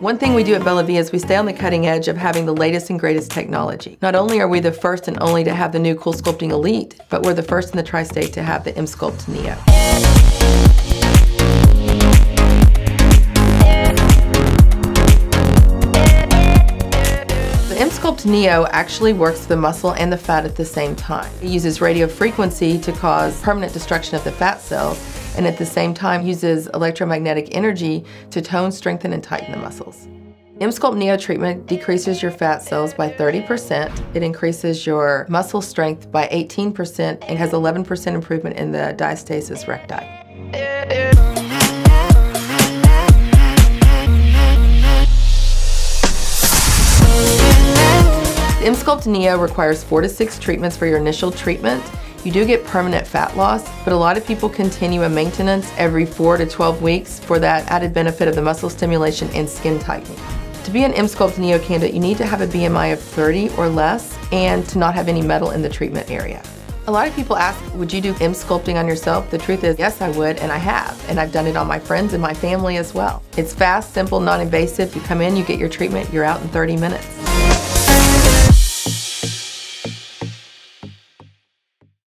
One thing we do at Bella is we stay on the cutting edge of having the latest and greatest technology. Not only are we the first and only to have the new Cool Sculpting Elite, but we're the first in the tri-state to have the Emsculpt Neo. The Emsculpt Neo actually works the muscle and the fat at the same time. It uses radio frequency to cause permanent destruction of the fat cells and at the same time uses electromagnetic energy to tone, strengthen, and tighten the muscles. Emsculpt Neo treatment decreases your fat cells by 30%. It increases your muscle strength by 18% and has 11% improvement in the diastasis recti. The Emsculpt Neo requires four to six treatments for your initial treatment you do get permanent fat loss, but a lot of people continue a maintenance every 4 to 12 weeks for that added benefit of the muscle stimulation and skin tightening. To be an Emsculpt Neo candidate, you need to have a BMI of 30 or less and to not have any metal in the treatment area. A lot of people ask, would you do Emsculpting on yourself? The truth is, yes, I would, and I have. And I've done it on my friends and my family as well. It's fast, simple, non-invasive. You come in, you get your treatment, you're out in 30 minutes.